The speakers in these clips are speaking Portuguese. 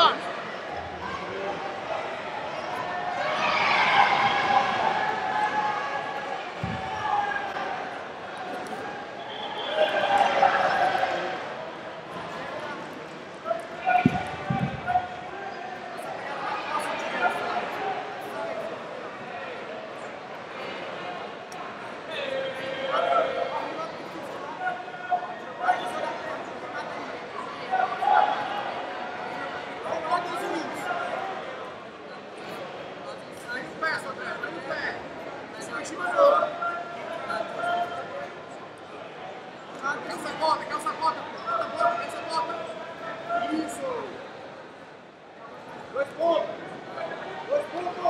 Come. Ah, calça cota, calça cota, calça cota, calça cota. Isso. Dois pontos. Dois pontos.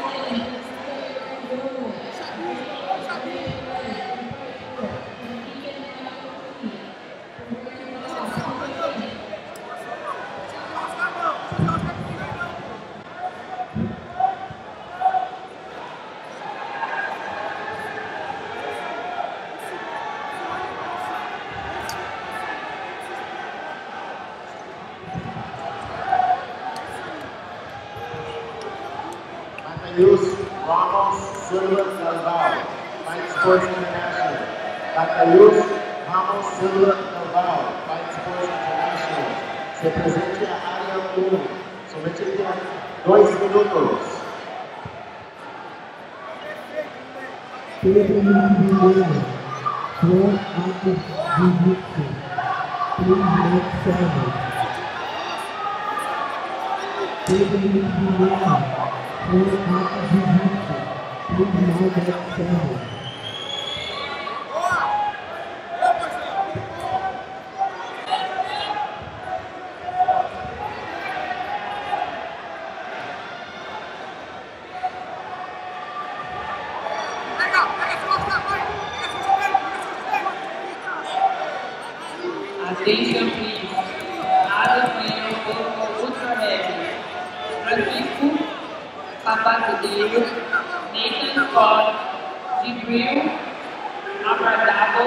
Silva Sandoval. Fight Sports International. Bacalhus Ramon Silva Sandoval. Fight Sports International. Represente a área 1. Somente por dois minutos. Pedro Mendonça, Juan Alves de Trinidad Sérgio. Pedro Mendonça, Juan Alves Vinícius. Obrigado. Atenção, please. Adam Lima, Povo Ultra Leve. Francisco Jennifer Claus, Jibril, Amradago,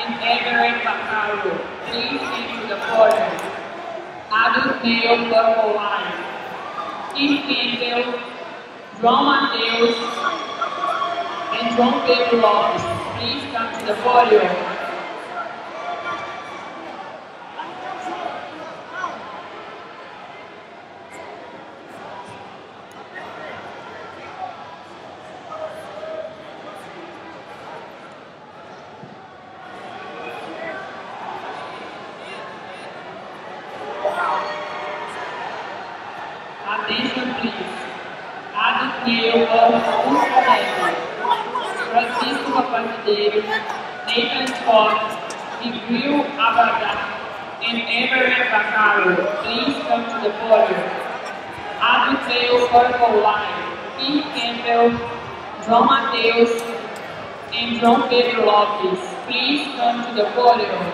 and Aaron Makaru. Please into the corner. Adult male purple line. Keep candle, drama and drum Pedro Lopes, Please come to the podium. Nathan Scott, Ibril Abada, and Everett Bacaro. Please come to the podium. Abigail Purple Line, Pete Campbell, John Mateus, and John Pedro Lopes. Please come to the podium.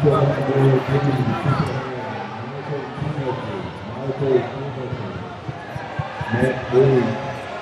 Michael Michael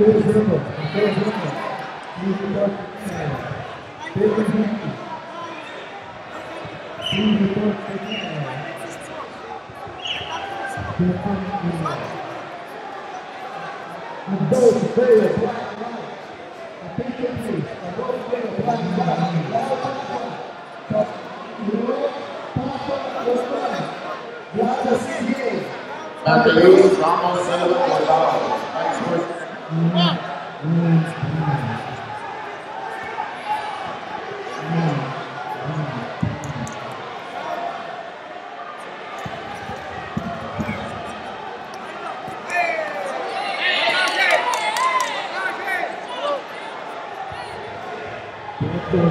Ramos, Luiz Pedro Henrique, Silvio Torres, Adulto, feio, black, white. Attention please. Adulto, feio, black, white. Mateus Ramos Silva Cordal. Beto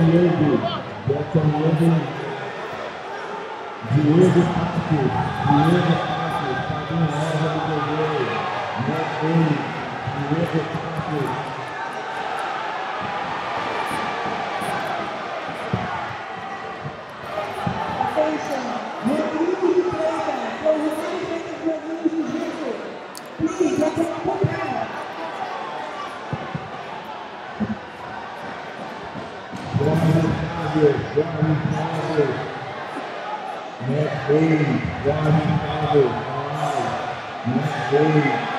Diego, Beto Diego, Diego Pato, Diego Pato, Fabinho Erva do Godoy, Neto, Diego Pato. Attention, Rodrigo de Freitas, for United States Brazilian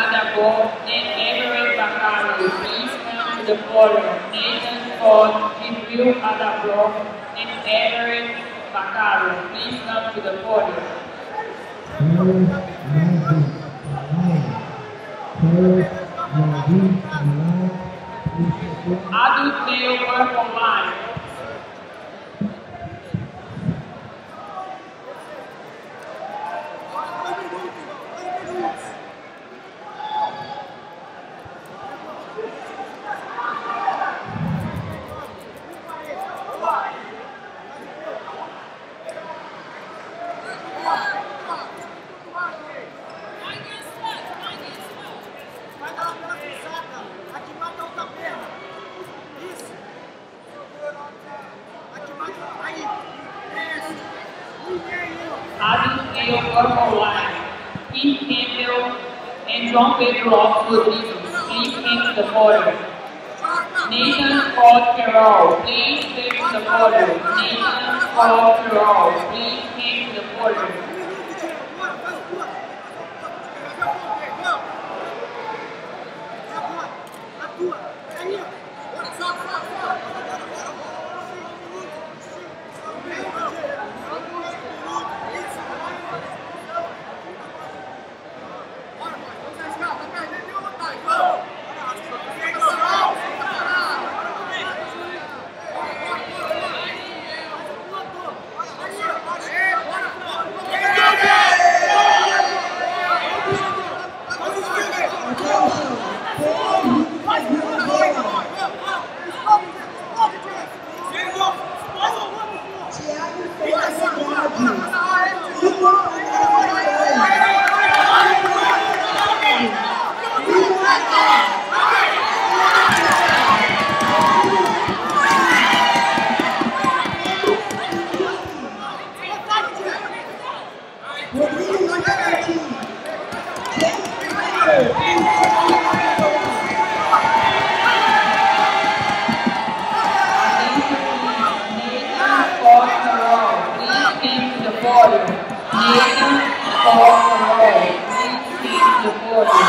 Adabo, and Everett Bacaro. Please come to the podium. Nathan Scott, Jibril Adabo, and Everett Bacaro. Please come to the podium. Adult male line. of Purple Line, Pete and John Pedro of Please take the photo. Nathan Scott Carroll, please take the photo. Nathan Scott Carroll, please take the photo. body. Neither far away. The body.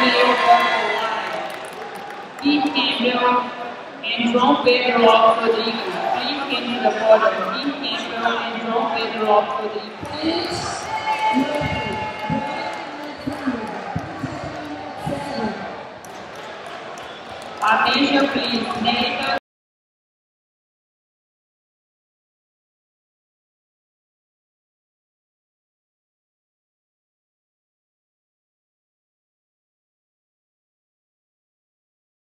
Female from the and round better off the eagle. To the body. Deep camera and round better off for. Attention please.